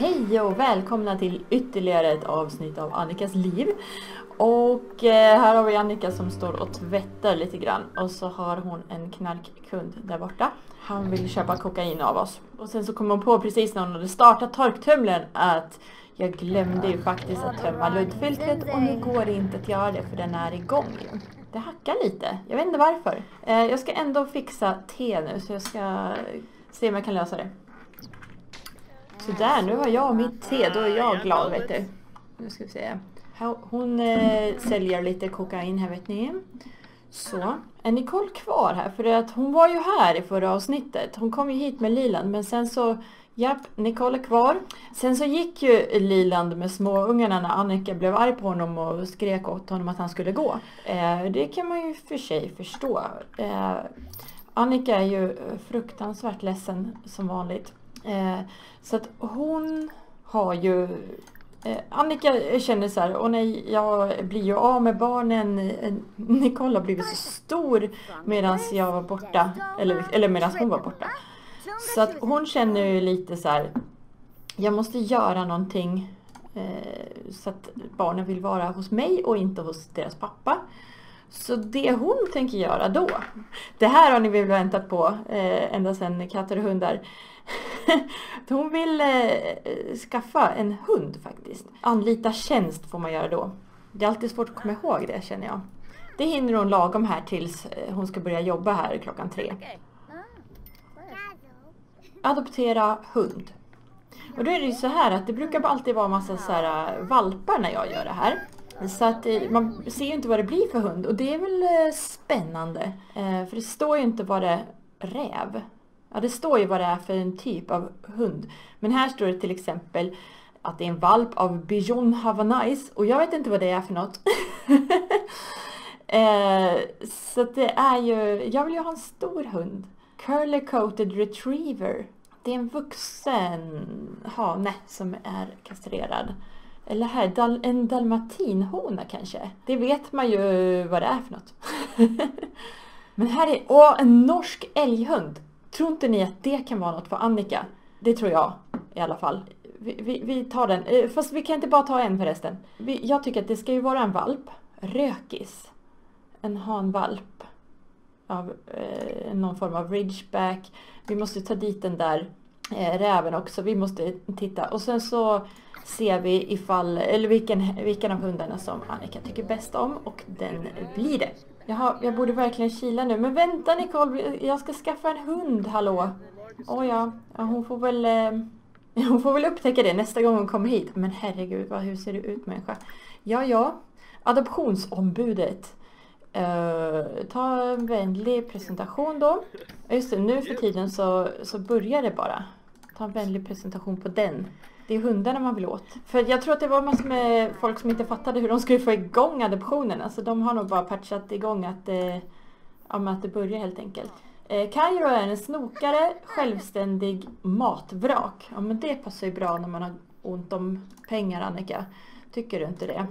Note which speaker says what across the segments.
Speaker 1: Hej och välkomna till ytterligare ett avsnitt av Annikas liv. Och eh, här har vi Annika som står och tvättar lite grann och så har hon en knarkkund där borta. Han vill köpa kokain av oss. Och sen så kom hon på precis när hon hade startat torktumlaren att jag glömde ju faktiskt att tömma luddfiltret och nu går det inte att göra det för den är igång ju. Det hackar lite, jag vet inte varför. Eh, jag ska ändå fixa te nu så jag ska se om jag kan lösa det. Sådär, nu har jag mitt te, då är jag glad vet du. Nu ska vi se. Hon eh, säljer lite kokain här vet ni. Så, är Nicole kvar här? För att hon var ju här i förra avsnittet. Hon kom ju hit med Liland men sen så Japp, Nicole är kvar. Sen så gick ju Liland med småungarna när Annika blev arg på honom och skrek åt honom att han skulle gå. Eh, det kan man ju för sig förstå. Eh, Annika är ju fruktansvärt ledsen som vanligt. Eh, så att hon har ju eh, Annika känner så här, åh nej, jag blir ju av med barnen. Eh, Nicole har blivit så stor medan jag var borta, eller, eller medan hon var borta. Så att hon känner ju lite så här, jag måste göra någonting eh, så att barnen vill vara hos mig och inte hos deras pappa. Så det hon tänker göra då, det här har ni väl väntat på eh, ända sedan katter och hundar. hon vill eh, skaffa en hund faktiskt. Anlita tjänst får man göra då. Det är alltid svårt att komma ihåg det känner jag. Det hinner hon lagom här tills eh, hon ska börja jobba här klockan tre. Adoptera hund. Och då är det ju så här att det brukar alltid vara massa så här eh, valpar när jag gör det här. Så att eh, man ser ju inte vad det blir för hund och det är väl spännande. För det står ju inte vad det räv. Ja, det står ju vad det är för en typ av hund. Men här står det till exempel att det är en valp av Bijon Havanais och jag vet inte vad det är för något. Eh, så det är ju, jag vill ju ha en stor hund. Curly Coated Retriever. Det är en vuxen hane som är kastrerad. Eller här, dal en dalmatinhona kanske. Det vet man ju vad det är för något. Men här är, åh, en norsk älghund. Tror inte ni att det kan vara något för Annika? Det tror jag i alla fall. Vi, vi, vi tar den. Eh, fast vi kan inte bara ta en förresten. Vi, jag tycker att det ska ju vara en valp. Rökis. En hanvalp av eh, någon form av ridgeback. Vi måste ta dit den där eh, räven också. Vi måste titta och sen så ser vi ifall, eller vilken, vilken av hundarna som Annika tycker bäst om och den blir det. Jaha, jag borde verkligen kila nu. Men vänta Nicole, jag ska skaffa en hund, hallå? Åh oh, ja. ja, hon får väl eh, hon får väl upptäcka det nästa gång hon kommer hit. Men herregud, vad, hur ser det ut människa? Ja, ja. Adoptionsombudet. Uh, eh, ta en vänlig presentation då. Just det, nu för tiden så, så börjar det bara. Ta en vänlig presentation på den. Det är hundarna man vill åt. För jag tror att det var massor med folk som inte fattade hur de skulle få igång adoptionen. Alltså de har nog bara patchat igång att det, ja, att det börjar helt enkelt. Eh, Kairo är en snokare, självständig matvrak. Ja men det passar ju bra när man har ont om pengar Annika. Tycker du inte det?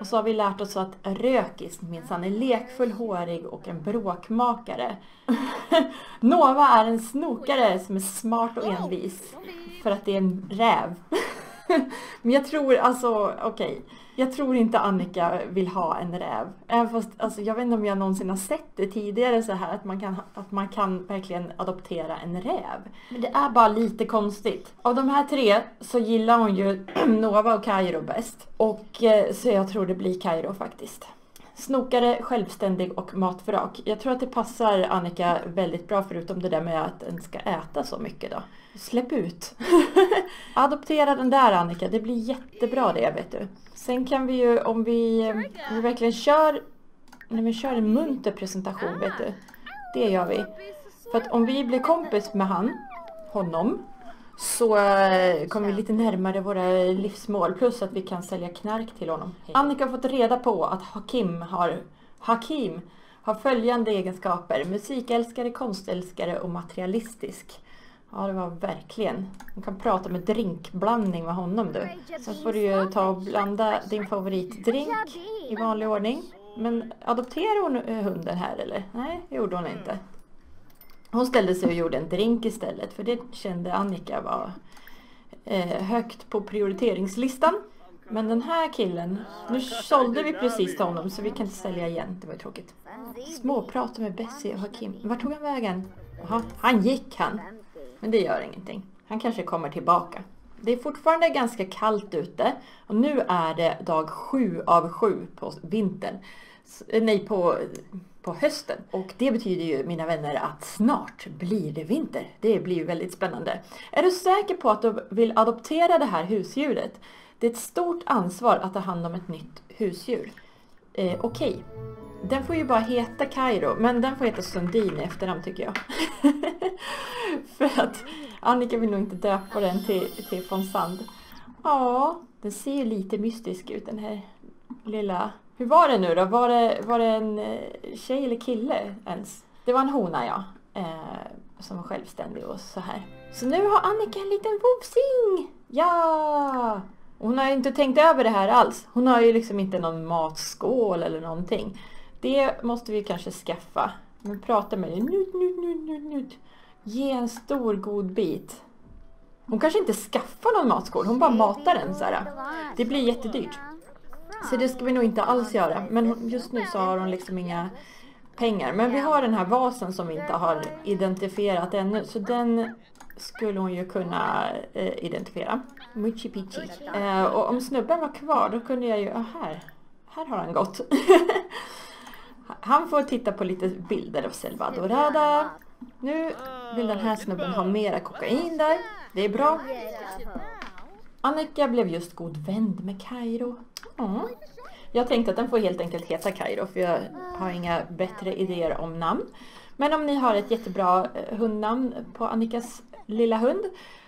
Speaker 1: Och så har vi lärt oss att Rökis minsann är lekfull, hårig och en bråkmakare. Nova är en snokare som är smart och envis. För att det är en räv. Men jag tror alltså, okej. Okay. Jag tror inte Annika vill ha en räv. Även fast, alltså, jag vet inte om jag någonsin har sett det tidigare så här att man kan, att man kan verkligen adoptera en räv. Men det är bara lite konstigt. Av de här tre så gillar hon ju Nova och Kairo bäst. Och eh, så jag tror det blir Kairo faktiskt. Snokare, självständig och matvrak. Jag tror att det passar Annika väldigt bra förutom det där med att den ska äta så mycket då. Släpp ut! Adoptera den där Annika, det blir jättebra det vet du. Sen kan vi ju om vi, om vi verkligen kör, när vi kör en munter presentation vet du. Det gör vi. För att om vi blir kompis med han, honom, så eh, kommer vi lite närmare våra livsmål. Plus att vi kan sälja knark till honom. Annika har fått reda på att Hakim har, Hakim har följande egenskaper. Musikälskare, konstälskare och materialistisk. Ja, det var verkligen. Man kan prata med drinkblandning med honom du. Så får du ju ta och blanda din favoritdrink i vanlig ordning. Men adopterar hon hunden här eller? Nej, det gjorde hon inte. Hon ställde sig och gjorde en drink istället för det kände Annika var eh, högt på prioriteringslistan. Men den här killen, nu sålde vi precis till honom så vi kan inte sälja igen. Det var ju tråkigt. Småprata med Bessie och Hakim. Vart tog han vägen? Jaha, han gick han. Men det gör ingenting. Han kanske kommer tillbaka. Det är fortfarande ganska kallt ute och nu är det dag sju av sju på vintern. Eh, nej, på, på hösten. Och det betyder ju, mina vänner, att snart blir det vinter. Det blir ju väldigt spännande. Är du säker på att du vill adoptera det här husdjuret? Det är ett stort ansvar att ta hand om ett nytt husdjur. Eh, Okej, okay. den får ju bara heta Kairo, men den får heta Sundin i efternamn tycker jag. För att Annika vill nog inte döpa den till, till von Sand. Ja, den ser ju lite mystisk ut den här lilla... Hur var det nu då? Var det, var det en eh, tjej eller kille ens? Det var en hona ja. Eh, som var självständig och så här. Så nu har Annika en liten vovsing! Ja! Hon har ju inte tänkt över det här alls. Hon har ju liksom inte någon matskål eller någonting. Det måste vi kanske skaffa. Men prata med dig. Njut, njut, njut, njut, njut. Ge en stor god bit. Hon kanske inte skaffar någon matskål. Hon bara matar den så här. Det blir jättedyrt. Så det ska vi nog inte alls göra. Men just nu så har hon liksom inga pengar. Men vi har den här vasen som vi inte har identifierat ännu. Så den skulle hon ju kunna eh, identifiera. Muchi Pichi. Eh, och om snubben var kvar då kunde jag ju, ah, här, här har han gått. han får titta på lite bilder av Selvadorada. Nu vill den här snubben ha mera kokain där. Det är bra. Annika blev just god vän med Kairo. Mm. Jag tänkte att den får helt enkelt heta Kairo för jag har inga bättre idéer om namn. Men om ni har ett jättebra eh, hundnamn på Annikas lilla hund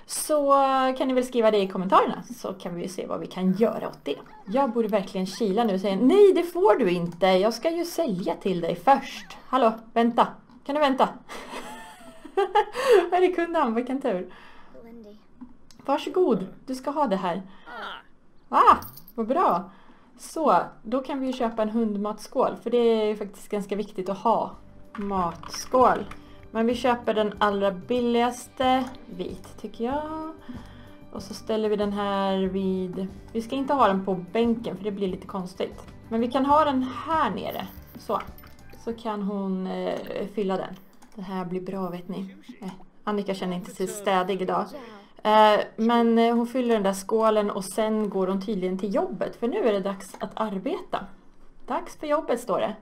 Speaker 1: så kan ni väl skriva det i kommentarerna så kan vi se vad vi kan göra åt det. Jag borde verkligen kila nu och säga nej det får du inte, jag ska ju sälja till dig först. Hallå, vänta, kan du vänta? Här är kundnamn, vilken tur. Varsågod, du ska ha det här. Ah, vad bra. Så, då kan vi köpa en hundmatskål för det är faktiskt ganska viktigt att ha matskål. Men vi köper den allra billigaste, vit tycker jag. Och så ställer vi den här vid... Vi ska inte ha den på bänken för det blir lite konstigt. Men vi kan ha den här nere. Så. Så kan hon eh, fylla den. Det här blir bra vet ni. Eh, Annika känner inte sig städig idag. Eh, men eh, hon fyller den där skålen och sen går hon tydligen till jobbet. För nu är det dags att arbeta. Dags för jobbet står det.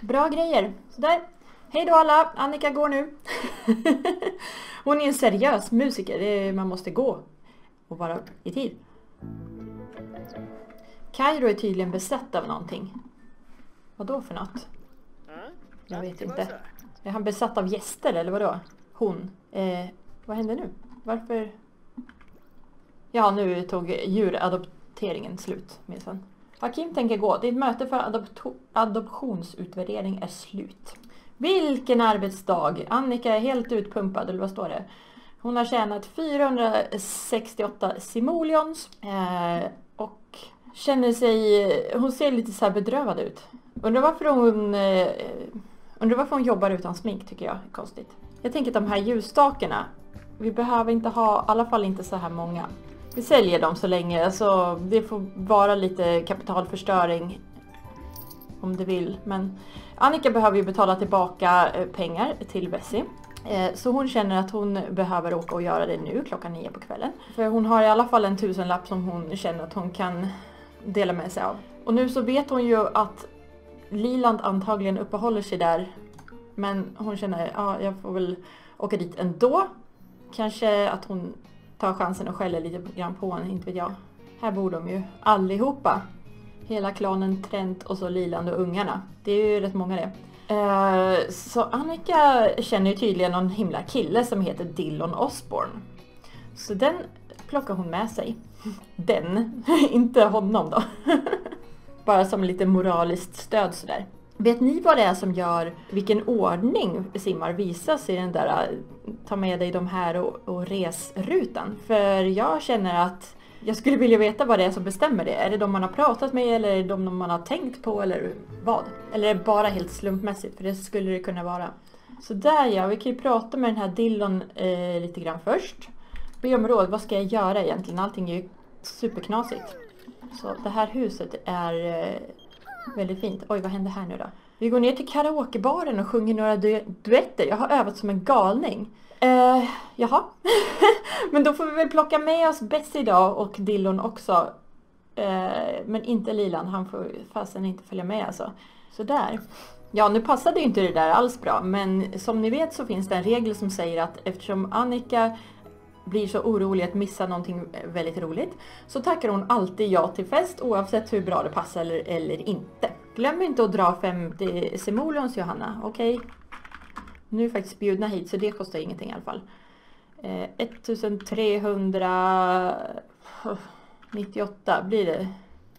Speaker 1: Bra grejer. Sådär. Hej då alla! Annika går nu. Hon är en seriös musiker. Är, man måste gå och vara i tid. Kairo är tydligen besatt av någonting. Vad då för något? Jag vet inte. Är han besatt av gäster eller vadå? Hon. Eh, vad händer nu? Varför? Ja, nu tog djuradopteringen slut minsann. Hakim tänker gå. Ditt möte för adoptionsutvärdering är slut. Vilken arbetsdag! Annika är helt utpumpad, eller vad står det? Hon har tjänat 468 simoleons eh, och känner sig... Hon ser lite så bedrövad ut. Undrar varför hon... Eh, undrar varför hon jobbar utan smink tycker jag konstigt. Jag tänker att de här ljusstakarna, vi behöver inte ha, i alla fall inte så här många. Vi säljer dem så länge, alltså det får vara lite kapitalförstöring om det vill. Men Annika behöver ju betala tillbaka eh, pengar till Bessie. Eh, så hon känner att hon behöver åka och göra det nu klockan nio på kvällen. För hon har i alla fall en tusenlapp som hon känner att hon kan dela med sig av. Och nu så vet hon ju att Liland antagligen uppehåller sig där. Men hon känner, ja jag får väl åka dit ändå. Kanske att hon tar chansen och skäller lite grann på henne, inte vet jag. Här bor de ju allihopa. Hela klanen Trent och så Liland och ungarna. Det är ju rätt många det. Eh, så Annika känner ju tydligen någon himla kille som heter Dillon Osborne. Så den plockar hon med sig. Den, inte honom då. Bara som lite moraliskt stöd sådär. Vet ni vad det är som gör vilken ordning simmar visas i den där ta med dig de här och, och resrutan? För jag känner att jag skulle vilja veta vad det är som bestämmer det. Är det de man har pratat med eller är det de man har tänkt på eller vad? Eller är det bara helt slumpmässigt? För det skulle det kunna vara. Så där ja, vi kan ju prata med den här Dillon eh, lite grann först. Be om råd, vad ska jag göra egentligen? Allting är ju superknasigt. Så det här huset är eh, väldigt fint. Oj, vad händer här nu då? Vi går ner till karaokebaren och sjunger några du duetter. Jag har övat som en galning. Eh, jaha. men då får vi väl plocka med oss Bessie idag och Dillon också. Eh, men inte Lilan, han får fasen inte följa med alltså. Sådär. Ja, nu passade ju inte det där alls bra, men som ni vet så finns det en regel som säger att eftersom Annika blir så orolig att missa någonting väldigt roligt så tackar hon alltid ja till fest oavsett hur bra det passar eller, eller inte. Glöm inte att dra 50 simoleons Johanna, okej? Okay? Nu är vi faktiskt bjudna hit så det kostar ingenting i alla fall. Eh, 1398 eh, blir det.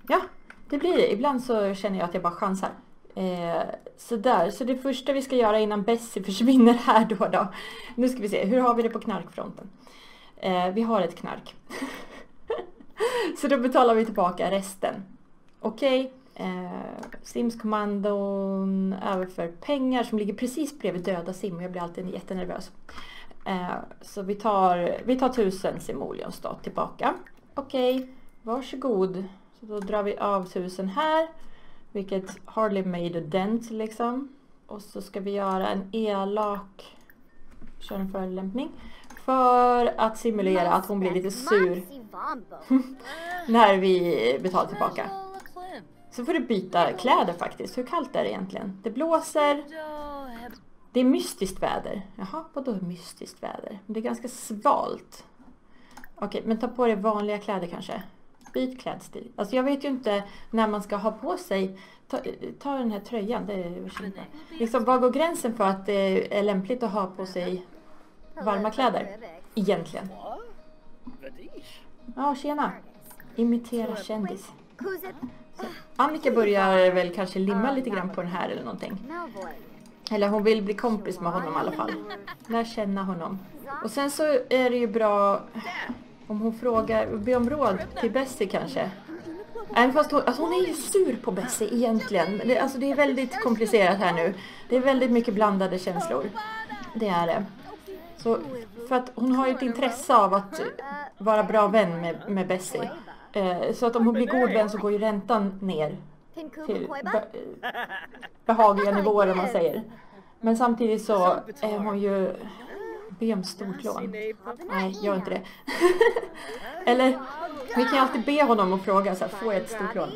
Speaker 1: Ja, det blir det. Ibland så känner jag att jag bara chansar. Eh, sådär, så det första vi ska göra innan Bessie försvinner här då då. Nu ska vi se, hur har vi det på knarkfronten? Eh, vi har ett knark. så då betalar vi tillbaka resten. Okej, okay. Eh, Sims-kommandon överför pengar som ligger precis bredvid döda sim och jag blir alltid jättenervös. Eh, så vi tar, vi tar tusen simoleons då tillbaka. Okej, okay, varsågod. Så då drar vi av tusen här. Vilket hardly made a dent liksom. Och så ska vi göra en elak kör en förolämpning. För att simulera att hon blir lite sur när vi betalar tillbaka. Så får du byta kläder faktiskt. Hur kallt är det egentligen? Det blåser. Det är mystiskt väder. Jaha, vadå mystiskt väder? Det är ganska svalt. Okej, men ta på dig vanliga kläder kanske. Byt klädstil. Alltså jag vet ju inte när man ska ha på sig Ta, ta den här tröjan, det är liksom, Var går gränsen för att det är lämpligt att ha på sig varma kläder? Egentligen. Ja, tjena. Imitera kändis. Annika börjar väl kanske limma lite grann på den här eller någonting. Eller hon vill bli kompis med honom i alla fall. Lär känna honom. Och sen så är det ju bra om hon frågar, be om råd till Bessie kanske. Även fast hon, alltså hon är ju sur på Bessie egentligen. Det, alltså det är väldigt komplicerat här nu. Det är väldigt mycket blandade känslor. Det är det. Så, för att hon har ju ett intresse av att vara bra vän med, med Bessie. Eh, så att om hon blir god vän så går ju räntan ner till be, behagliga nivåer om man säger. Men samtidigt så är hon ju be om stort lån. Nej, gör inte det. Eller, vi kan ju alltid be honom och fråga så här, får jag ett stort lån?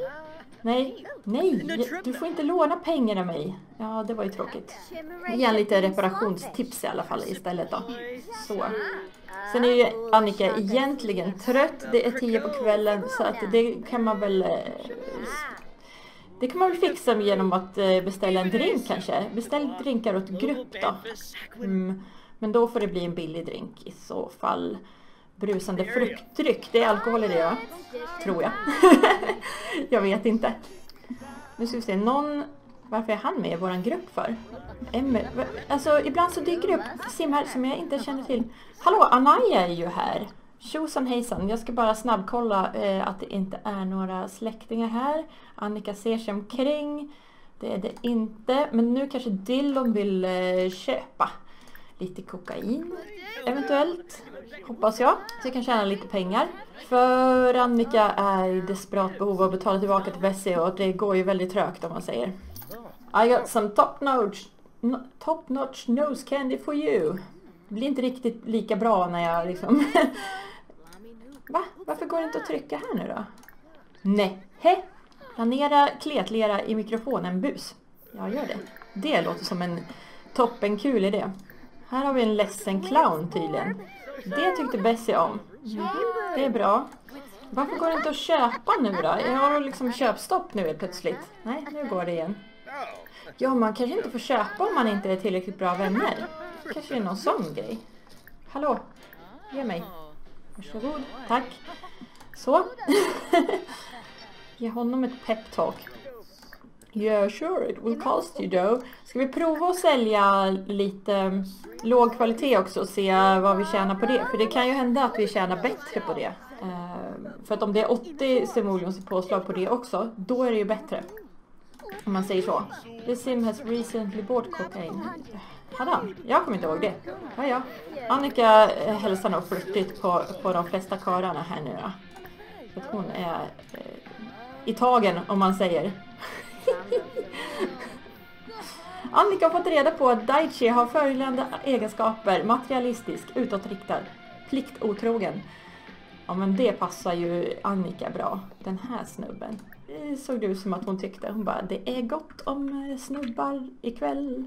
Speaker 1: Nej, nej, du får inte låna pengar av mig. Ja, det var ju tråkigt. Ge en lite reparationstips i alla fall istället då. Så. Sen är ju Annika egentligen trött. Det är tio på kvällen så att det kan man väl eh, det kan man väl fixa genom att eh, beställa en drink kanske. Beställ drinkar åt grupp då. Mm. Men då får det bli en billig drink i så fall. Brusande fruktdryck, det är alkohol i det va? Tror jag. jag vet inte. Nu ska vi se, någon... Varför är han med i vår grupp för? Emmy, alltså ibland så dyker det upp simmar som jag inte känner till. Hallå, Anaya är ju här. Tjosan hejsan, jag ska bara snabbkolla eh, att det inte är några släktingar här. Annika ser sig omkring. Det är det inte, men nu kanske Dillon vill eh, köpa lite kokain eventuellt. Hoppas jag. Så jag kan tjäna lite pengar. För Annika är i desperat behov av att betala tillbaka till Bessie och det går ju väldigt trögt om man säger. I got some top notch, no, top notch nose candy for you. Det blir inte riktigt lika bra när jag liksom... Va? Varför går det inte att trycka här nu då? Nej. Planera kletlera i mikrofonen bus. Jag gör det. Det låter som en toppenkul idé. Här har vi en ledsen clown tydligen. Det tyckte Bessie om. Det är bra. Varför går det inte att köpa nu då? Jag har liksom köpstopp nu plötsligt. Nej, nu går det igen. Ja, man kanske inte får köpa om man inte är tillräckligt bra vänner. Kanske det är någon sån grej. Hallå, ge mig. Varsågod, tack. Så. Ge honom ett peptalk. Yeah, sure, it will cost you though. Ska vi prova att sälja lite mm, låg kvalitet också och se vad vi tjänar på det? För det kan ju hända att vi tjänar bättre på det. Uh, för att om det är 80 simoleons i påslag på det också, då är det ju bättre. Om man säger så. This sim has recently bought cocaine. Hade han? Jag kommer inte ihåg det. Ja, ja. Annika eh, hälsar nog flörtigt på, på de flesta karlarna här nu då. Att hon är eh, i tagen om man säger. Annika har fått reda på att Daichi har följande egenskaper. Materialistisk, utåtriktad, pliktotrogen. Ja men det passar ju Annika bra. Den här snubben. Det såg det ut som att hon tyckte. Hon bara, det är gott om eh, snubbar ikväll.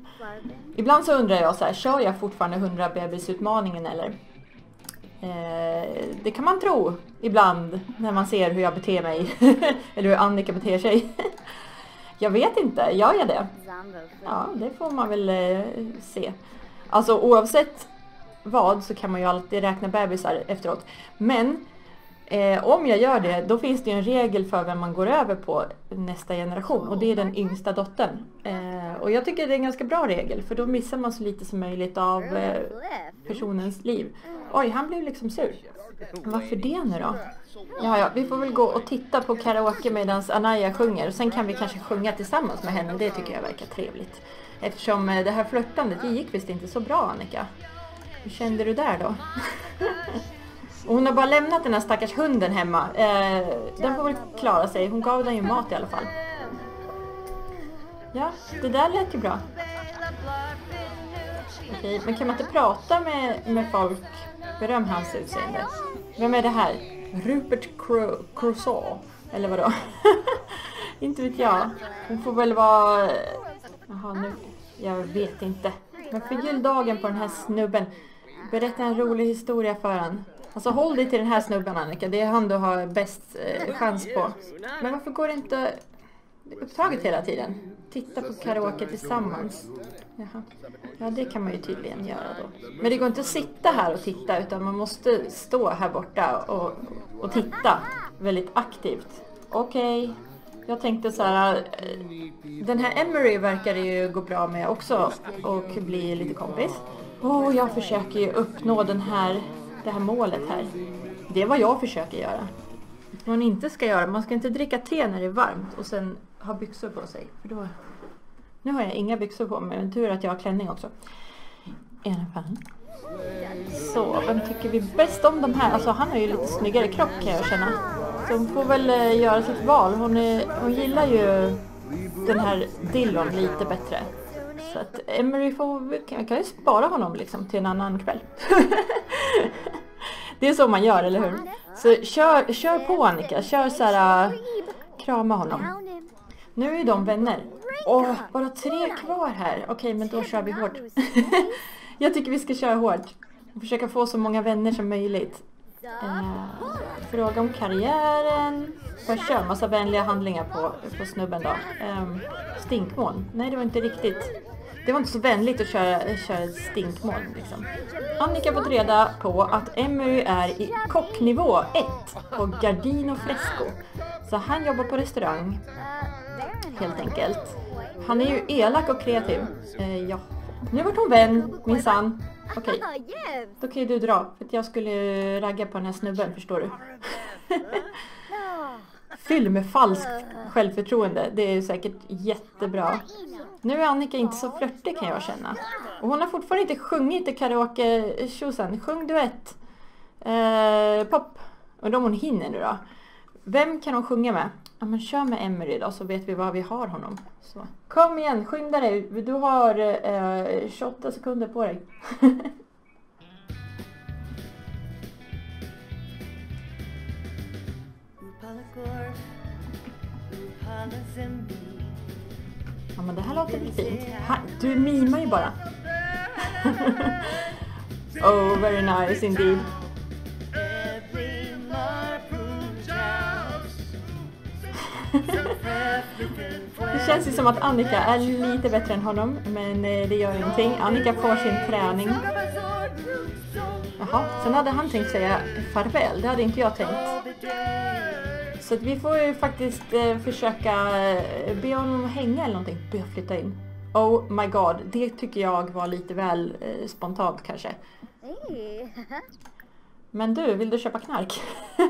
Speaker 1: Ibland så undrar jag så här, kör jag fortfarande 100 bebisutmaningen eller? Eh, det kan man tro ibland när man ser hur jag beter mig. eller hur Annika beter sig. Jag vet inte, gör jag det? Ja, det får man väl eh, se. Alltså oavsett vad så kan man ju alltid räkna bebisar efteråt. Men Eh, om jag gör det, då finns det ju en regel för vem man går över på nästa generation och det är den yngsta dottern. Eh, och jag tycker det är en ganska bra regel för då missar man så lite som möjligt av eh, personens liv. Oj, han blev liksom sur. Varför det nu då? Ja, ja, vi får väl gå och titta på karaoke medan Anaya sjunger. och Sen kan vi kanske sjunga tillsammans med henne. Det tycker jag verkar trevligt. Eftersom eh, det här flörtandet, det gick visst inte så bra Annika. Hur kände du där då? Och hon har bara lämnat den här stackars hunden hemma. Eh, den får väl klara sig. Hon gav den ju mat i alla fall. Ja, det där lät ju bra. Okej, men kan man inte prata med, med folk? Beröm hans utseende. Vem är det här? Rupert Cru Crusoe? Eller vadå? inte vet jag. Hon får väl vara... Jaha, nu... Jag vet inte. Men förgyll dagen på den här snubben. Berätta en rolig historia för honom. Alltså håll dig till den här snubben Annika, det är han du har bäst eh, chans på. Men varför går det inte upptaget hela tiden? Titta på karaoke tillsammans. Jaha. Ja, det kan man ju tydligen göra då. Men det går inte att sitta här och titta utan man måste stå här borta och, och titta väldigt aktivt. Okej, okay. jag tänkte så här. Eh, den här Emery verkar ju gå bra med också och bli lite kompis. Och jag försöker ju uppnå den här det här målet här. Det är vad jag försöker göra. Vad man inte ska göra, man ska inte dricka te när det är varmt och sen ha byxor på sig. För då... Nu har jag inga byxor på mig, men tur att jag har klänning också. I alla fall. Så, vem tycker vi bäst om de här? Alltså han har ju lite snyggare kropp kan jag känna. Så hon får väl eh, göra sitt val. Hon, är, hon gillar ju den här Dillon lite bättre. Så att Emery får, kan, kan ju spara honom liksom till en annan kväll. det är så man gör, eller hur? Så kör, kör på Annika, kör så här, äh, krama honom. Nu är de vänner. Åh, oh, bara tre kvar här. Okej, okay, men då kör vi hårt. Jag tycker vi ska köra hårt. Försöka få så många vänner som möjligt. Eh, fråga om karriären. Bara kör massa vänliga handlingar på, på snubben då. Eh, stinkmål. Nej, det var inte riktigt. Det var inte så vänligt att köra, eh, köra ett stinkmoln. Liksom. Annika har fått reda på att Emery är i kocknivå 1 på Gardino Fresco. Så han jobbar på restaurang. Helt enkelt. Han är ju elak och kreativ. Eh, ja. Nu vart hon vän, minsann. Okej, okay. då kan ju du dra. För att jag skulle ragga på den här snubben, förstår du. Fyll med falskt självförtroende. Det är säkert jättebra. Nu är Annika inte så flörtig kan jag känna. Och hon har fortfarande inte sjungit i karaoke tjosan. Sjung duett. Eh, pop. Undrar om hon hinner nu då. Vem kan hon sjunga med? Ja men kör med Emery då så vet vi var vi har honom. Så. Kom igen, skynda dig. Du har eh, 28 sekunder på dig. Ja men det här låter väl fint. Ha, du mimar ju bara. oh, very nice indeed. det känns ju som att Annika är lite bättre än honom, men eh, det gör ingenting. Annika får sin träning. Jaha, sen hade han tänkt säga farväl, det hade inte jag tänkt. Så vi får ju faktiskt eh, försöka eh, be honom hänga eller någonting. Be flytta in. Oh my god, det tycker jag var lite väl eh, spontant kanske. Men du, vill du köpa knark?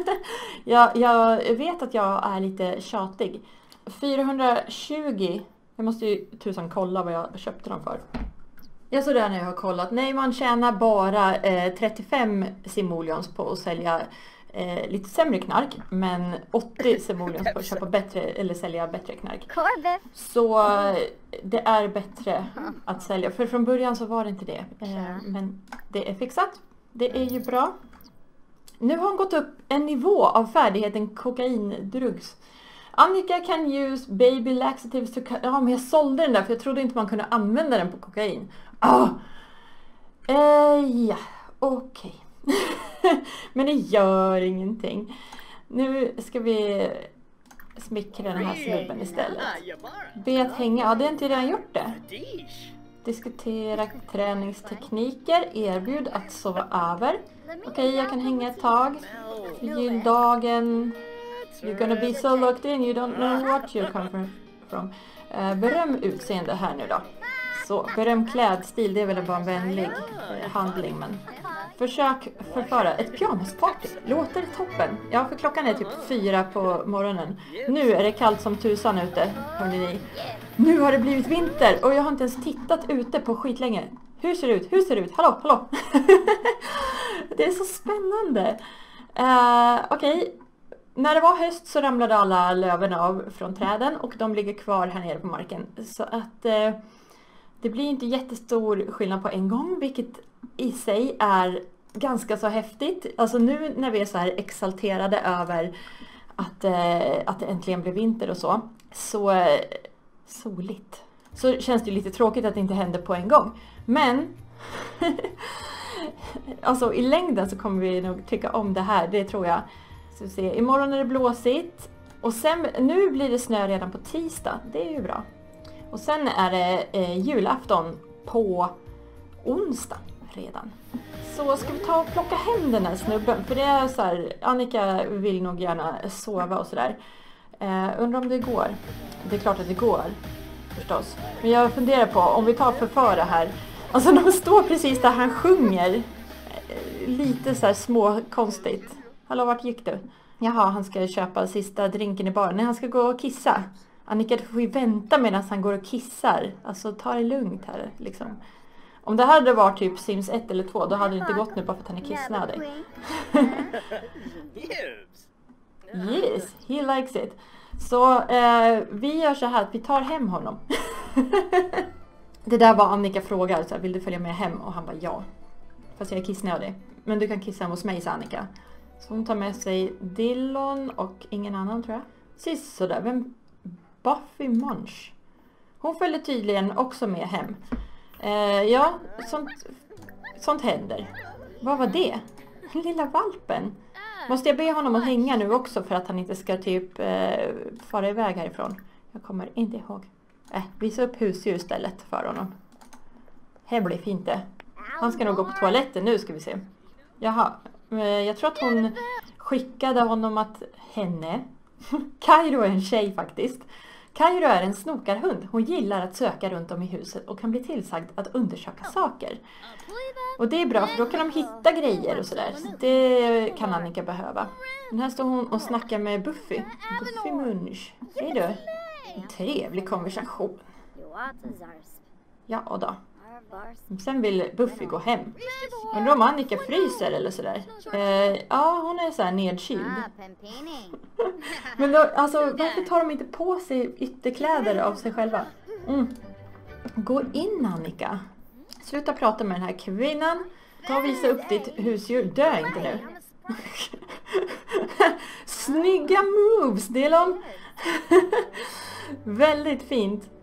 Speaker 1: jag, jag vet att jag är lite tjatig. 420. Jag måste ju tusan kolla vad jag köpte dem för. Jag såg där när jag har kollat. Nej, man tjänar bara eh, 35 simoleons på att sälja eh, lite sämre knark. Men 80 simoleons på att köpa bättre, eller sälja bättre knark. Så eh, det är bättre att sälja. För från början så var det inte det. Eh, men det är fixat. Det är ju bra. Nu har hon gått upp en nivå av färdigheten kokaindrugs. Annika can use baby laxatives to... Ja, men jag sålde den där för jag trodde inte man kunde använda den på kokain. Ah! Eh, ja, okej. Okay. men det gör ingenting. Nu ska vi smickra den här snubben istället. Be att hänga. Ja, det har inte redan gjort det. Diskutera träningstekniker. Erbjud att sova över. Okej, okay, jag kan hänga ett tag. Juldagen. You're gonna be so locked in you don't know what you come from. Uh, beröm utseende här nu då. Så, beröm klädstil, det är väl bara en vänlig eh, handling men Försök förföra ett pyjamasparty. Låter toppen? Ja, för klockan är typ fyra på morgonen. Nu är det kallt som tusan ute, hörni ni. Nu har det blivit vinter och jag har inte ens tittat ute på skitlänge. Hur ser det ut? Hur ser det ut? Hallå, hallå! det är så spännande. Uh, Okej, okay. när det var höst så ramlade alla löven av från träden och de ligger kvar här nere på marken. Så att uh, det blir inte jättestor skillnad på en gång, vilket i sig är ganska så häftigt. Alltså nu när vi är så här exalterade över att, eh, att det äntligen blev vinter och så, så eh, soligt. Så känns det ju lite tråkigt att det inte händer på en gång. Men alltså i längden så kommer vi nog tycka om det här, det tror jag. Så vi se. Imorgon är det blåsigt. Och sen, nu blir det snö redan på tisdag, det är ju bra. Och sen är det eh, julafton på onsdag redan. Så ska vi ta och plocka hem den här snubben? För det är så här, Annika vill nog gärna sova och sådär. Eh, undrar om det går? Det är klart att det går förstås. Men jag funderar på om vi tar förföra här. Alltså de står precis där han sjunger. Lite så här små konstigt. Hallå, vart gick du? Jaha, han ska köpa sista drinken i baren. Nej, han ska gå och kissa. Annika, du får ju vänta medan han går och kissar. Alltså ta det lugnt här liksom. Om det här hade varit typ Sims 1 eller 2 då hade det inte gått nu bara för att han är kissnödig. yes, he likes it. Så eh, vi gör så här att vi tar hem honom. det där var Annika frågar, så här, vill du följa med hem? Och han bara ja. Fast jag är kissnödig. Men du kan kissa hos mig, sa Annika. Så hon tar med sig Dillon och ingen annan tror jag. Sist sådär, vem? Buffy Munch. Hon följde tydligen också med hem. Eh, ja, sånt, sånt händer. Vad var det? Lilla valpen. Måste jag be honom att hänga nu också för att han inte ska typ eh, fara iväg härifrån? Jag kommer inte ihåg. Äh, visa upp husdjur istället för honom. Det blir fint det. Han ska nog gå på toaletten nu ska vi se. Jaha, eh, jag tror att hon skickade honom att henne, Kairo är en tjej faktiskt, Kairo är en snokarhund. Hon gillar att söka runt om i huset och kan bli tillsagd att undersöka saker. Och det är bra för då kan de hitta grejer och sådär. Så det kan Annika behöva. Men här står hon och snackar med Buffy. Buffy Munch. Hej du. En trevlig konversation. Ja då. Sen vill Buffy gå hem. Undrar om Annika fryser eller sådär. Eh, ja, hon är såhär nedkyld. Men då, alltså varför tar de inte på sig ytterkläder av sig själva? Mm. Gå in Annika. Sluta prata med den här kvinnan. Ta och visa upp ditt husdjur. Dö inte nu. Snygga moves, Delon! Väldigt fint.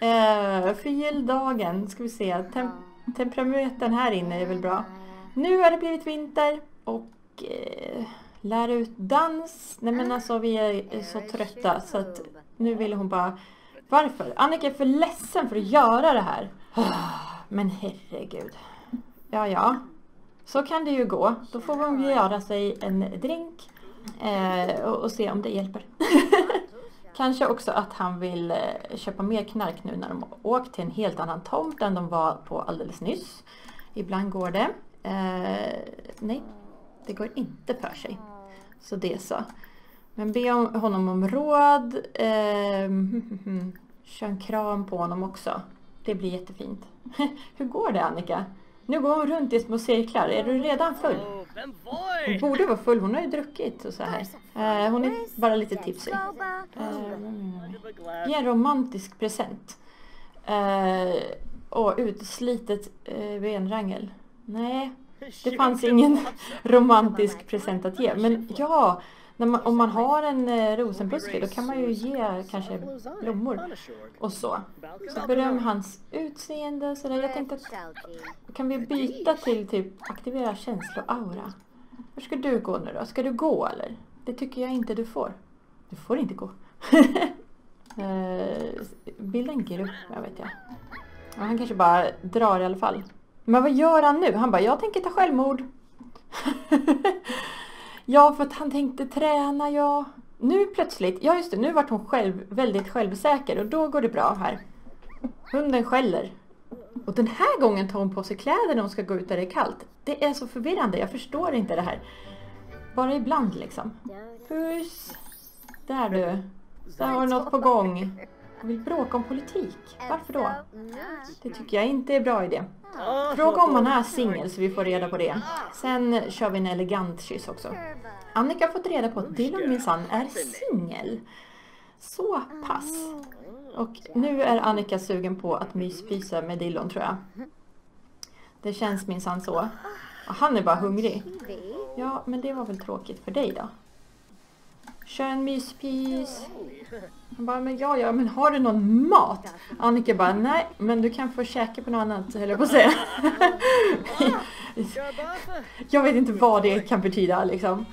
Speaker 1: Eh, Förgylldagen, ska vi se. Tem temperamenten här inne är väl bra. Nu har det blivit vinter och eh, lär ut dans. Nej men alltså vi är eh, så trötta så att nu vill hon bara... Varför? Annika är för ledsen för att göra det här. Men herregud. Ja, ja. Så kan det ju gå. Då får hon göra sig en drink eh, och, och, se om det hjälper. Kanske också att han vill eh, köpa mer knark nu när de åkt till en helt annan tomt än de var på alldeles nyss. Ibland går det. Eh, nej, det går inte för sig. Så det så. Men be om, honom om råd. Eh, kör en kram på honom också. Det blir jättefint. Hur går det Annika? Nu går hon runt i små cirklar. Är du redan full? Hon borde vara full. Hon har ju druckit och så här. Eh, hon är bara lite tipsig. Eh, ge en romantisk present. Eh, och utslitet eh, benrangel. Nej, det fanns ingen romantisk present att ge. Men ja, man, om man har en eh, rosenbuske då kan man ju ge kanske blommor och så. Så beröm hans utseende och sådär. Jag tänkte att kan vi byta till typ aktivera känsloaura? Var ska du gå nu då? Ska du gå eller? Det tycker jag inte du får. Du får inte gå. eh, bilda en grupp, jag vet jag. Ja, han kanske bara drar i alla fall. Men vad gör han nu? Han bara, jag tänker ta självmord. ja, för att han tänkte träna, ja. Nu plötsligt, ja just det, nu vart hon själv, väldigt självsäker och då går det bra här. Hunden skäller. Och den här gången tar hon på sig kläder när hon ska gå ut där det är kallt. Det är så förvirrande, jag förstår inte det här. Bara ibland liksom. Puss! Där du. Där har du något på gång. Han vill bråka om politik. Varför då? Det tycker jag inte är bra idé. Fråga om han är singel så vi får reda på det. Sen kör vi en elegant kyss också. Annika har fått reda på att Dylan minsann är singel. Så pass. Och nu är Annika sugen på att myspysa med Dillon tror jag. Det känns minsann så. Han är bara hungrig. Ja, men det var väl tråkigt för dig då? Kör en myspys. Han bara, men ja, ja, men har du någon mat? Annika bara, nej, men du kan få käka på något annat, höll jag på att säga. jag vet inte vad det kan betyda liksom.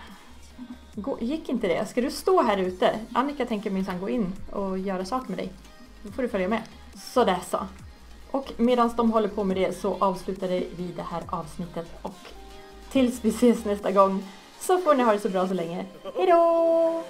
Speaker 1: Gå, gick inte det? Ska du stå här ute? Annika tänker minsann gå in och göra saker med dig. Då får du följa med. Sådär så. Och medan de håller på med det så avslutar vi det här avsnittet och tills vi ses nästa gång så får ni ha det så bra så länge. Hejdå!